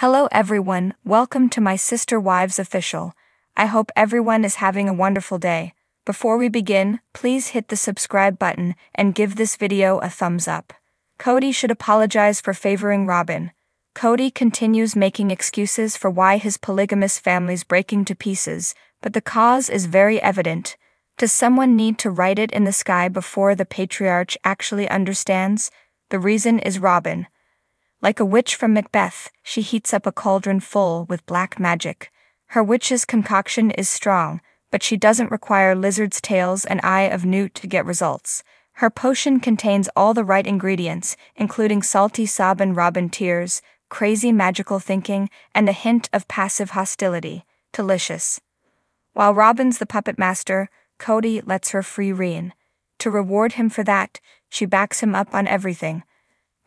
Hello everyone, welcome to my Sister Wives Official. I hope everyone is having a wonderful day. Before we begin, please hit the subscribe button and give this video a thumbs up. Kody should apologize for favoring Robyn. Kody continues making excuses for why his polygamous family's breaking to pieces, but the cause is very evident. Does someone need to write it in the sky before the patriarch actually understands? The reason is Robyn. Like a witch from Macbeth, she heats up a cauldron full with black magic. Her witch's concoction is strong, but she doesn't require lizard's tails and eye of newt to get results. Her potion contains all the right ingredients, including salty sob and Robyn tears, crazy magical thinking, and a hint of passive hostility. Delicious. While Robyn's the puppet master, Kody lets her free rein. To reward him for that, she backs him up on everything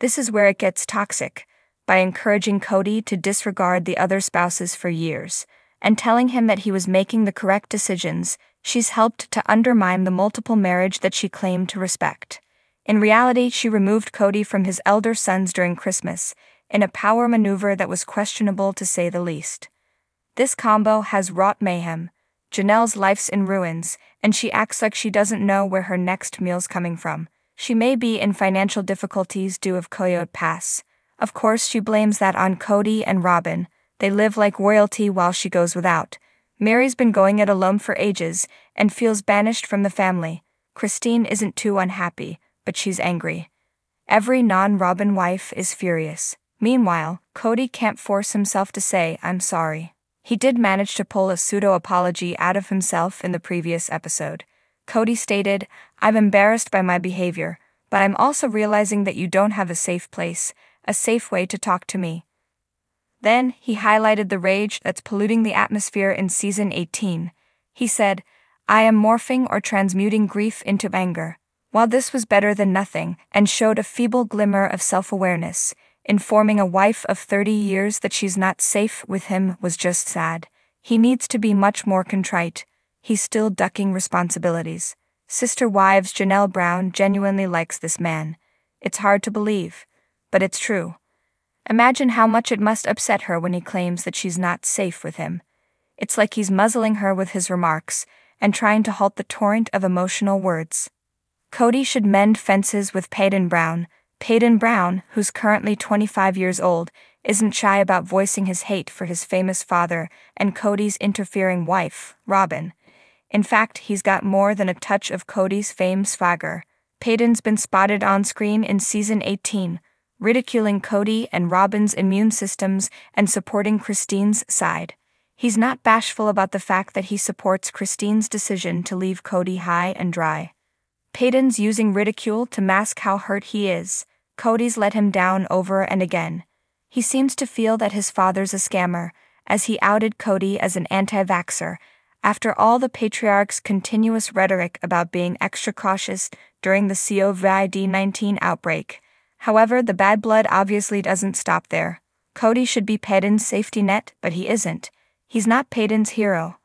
this is where it gets toxic, by encouraging Kody to disregard the other spouses for years, and telling him that he was making the correct decisions, she's helped to undermine the multiple marriage that she claimed to respect. In reality, she removed Kody from his elder sons during Christmas, in a power maneuver that was questionable to say the least. This combo has wrought mayhem. Janelle's life's in ruins, and she acts like she doesn't know where her next meal's coming from. She may be in financial difficulties due of Coyote Pass. Of course, she blames that on Kody and Robyn. They live like royalty while she goes without. Meri's been going it alone for ages and feels banished from the family. Christine isn't too unhappy, but she's angry. Every non Robyn wife is furious. Meanwhile, Kody can't force himself to say, I'm sorry. He did manage to pull a pseudo apology out of himself in the previous episode. Kody stated, I'm embarrassed by my behavior, but I'm also realizing that you don't have a safe place, a safe way to talk to me. Then, he highlighted the rage that's polluting the atmosphere in season 18. He said, I am morphing or transmuting grief into anger. While this was better than nothing and showed a feeble glimmer of self awareness, informing a wife of 30 years that she's not safe with him was just sad. He needs to be much more contrite, he's still ducking responsibilities. Sister Wives Janelle Brown genuinely likes this man. It's hard to believe, but it's true. Imagine how much it must upset her when he claims that she's not safe with him. It's like he's muzzling her with his remarks and trying to halt the torrent of emotional words. Kody should mend fences with Paedon Brown. Paedon Brown, who's currently 25 years old, isn't shy about voicing his hate for his famous father and Kody's interfering wife, Robyn. In fact, he's got more than a touch of Kody's fame swagger. Paedon's been spotted on screen in season 18, ridiculing Kody and Robyn's immune systems and supporting Christine's side. He's not bashful about the fact that he supports Christine's decision to leave Kody high and dry. Paedon's using ridicule to mask how hurt he is. Kody's let him down over and again. He seems to feel that his father's a scammer, as he outed Kody as an anti vaxxer after all the patriarch's continuous rhetoric about being extra cautious during the COVID 19 outbreak. However, the bad blood obviously doesn't stop there. Kody should be Paedon's safety net, but he isn't. He's not Paedon's hero.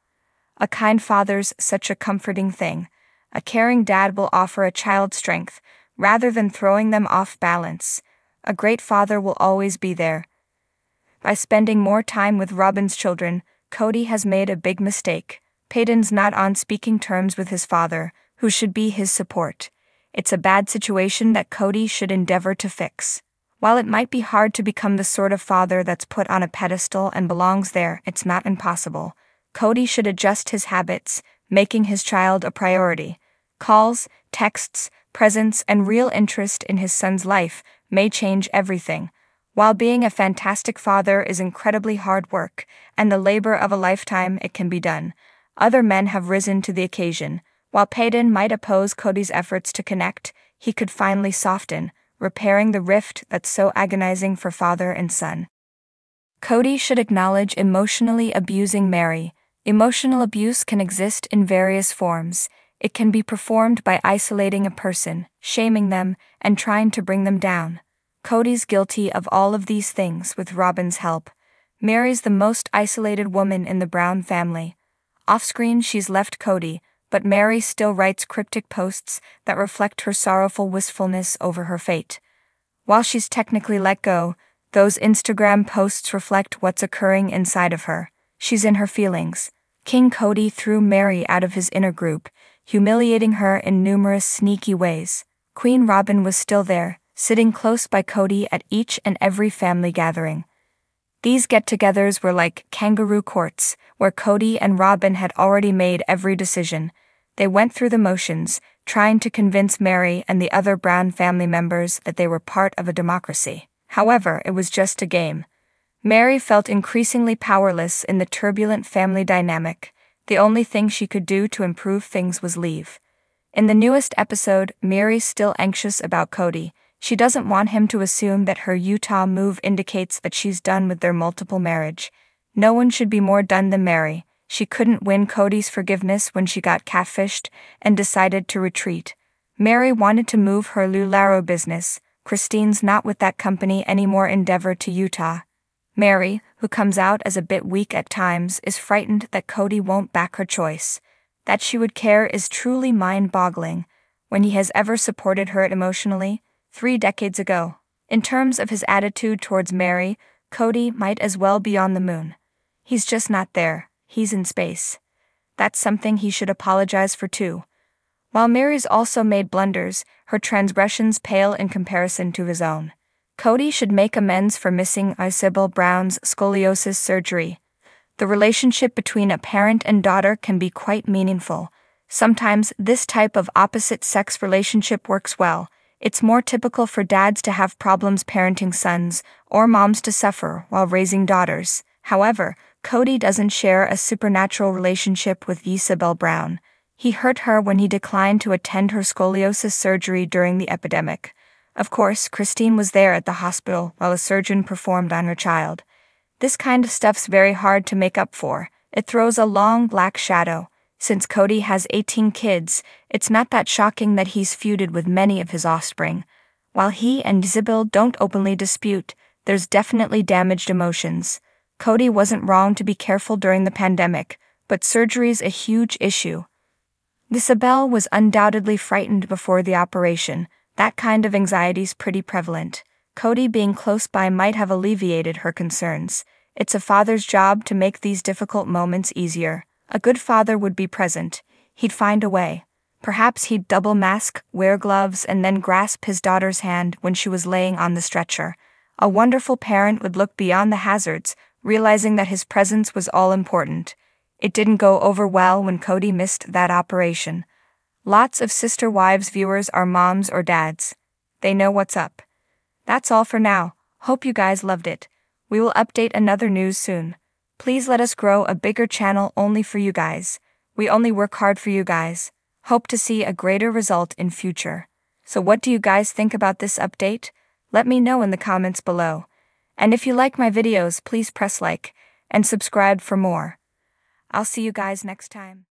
A kind father's such a comforting thing. A caring dad will offer a child strength, rather than throwing them off balance. A great father will always be there. By spending more time with Robyn's children, Kody has made a big mistake. Paedon's not on speaking terms with his father, who should be his support. It's a bad situation that Kody should endeavor to fix. While it might be hard to become the sort of father that's put on a pedestal and belongs there, it's not impossible. Kody should adjust his habits, making his child a priority. Calls, texts, presence, and real interest in his son's life may change everything. While being a fantastic father is incredibly hard work, and the labor of a lifetime, it can be done. Other men have risen to the occasion. While Paedon might oppose Kody's efforts to connect, he could finally soften, repairing the rift that's so agonizing for father and son. Kody should acknowledge emotionally abusing Meri. Emotional abuse can exist in various forms. It can be performed by isolating a person, shaming them, and trying to bring them down. Kody's guilty of all of these things with Robyn's help. Meri's the most isolated woman in the Brown family, off screen, she's left Kody, but Meri still writes cryptic posts that reflect her sorrowful wistfulness over her fate. While she's technically let go, Those Instagram posts reflect what's occurring inside of her. She's in her feelings. King Kody threw Meri out of his inner group, humiliating her in numerous sneaky ways. Queen Robyn was still there, sitting close by Kody at each and every family gathering. These get togethers were like kangaroo courts, where Kody and Robyn had already made every decision. They went through the motions, trying to convince Meri and the other Brown family members that they were part of a democracy. However, it was just a game. Meri felt increasingly powerless in the turbulent family dynamic. The only thing she could do to improve things was leave. In the newest episode, Meri's still anxious about Kody. She doesn't want him to assume that her Utah move indicates that she's done with their multiple marriage. No one should be more done than Meri. She couldn't win Kody's forgiveness when she got catfished and decided to retreat. Meri wanted to move her LuLaRoe business. Christine's not with that company anymore endeavor to Utah. Meri, who comes out as a bit weak at times, is frightened that Kody won't back her choice. That she would care is truly mind boggling when he has ever supported her emotionally, three decades ago. In terms of his attitude towards Meri, Kody might as well be on the moon. He's just not there, he's in space. That's something he should apologize for too. While Meri's also made blunders, her transgressions pale in comparison to his own. Kody should make amends for missing Ysabel Brown's scoliosis surgery. The relationship between a parent and daughter can be quite meaningful. Sometimes this type of opposite sex relationship works well, it's more typical for dads to have problems parenting sons, or moms to suffer while raising daughters. However, Kody doesn't share a supernatural relationship with Ysabel Brown. He hurt her when he declined to attend her scoliosis surgery during the epidemic. Of course, Christine was there at the hospital while a surgeon performed on her child. This kind of stuff's very hard to make up for. It throws a long black shadow. Since Kody has 18 kids, it's not that shocking that he's feuded with many of his offspring. While he and Ysabel don't openly dispute, there's definitely damaged emotions. Kody wasn't wrong to be careful during the pandemic, but surgery's a huge issue. Ysabel was undoubtedly frightened before the operation. That kind of anxiety's pretty prevalent. Kody being close by might have alleviated her concerns. It's a father's job to make these difficult moments easier. A good father would be present. He'd find a way. Perhaps he'd double mask, wear gloves, and then grasp his daughter's hand when she was laying on the stretcher. A wonderful parent would look beyond the hazards, realizing that his presence was all important. It didn't go over well when Kody missed that operation. Lots of Sister Wives viewers are moms or dads. They know what's up. That's all for now. Hope you guys loved it. We will update another news soon. Please let us grow a bigger channel only for you guys. We only work hard for you guys. Hope to see a greater result in future. So what do you guys think about this update? Let me know in the comments below. And if you like my videos, please press like and subscribe for more. I'll see you guys next time.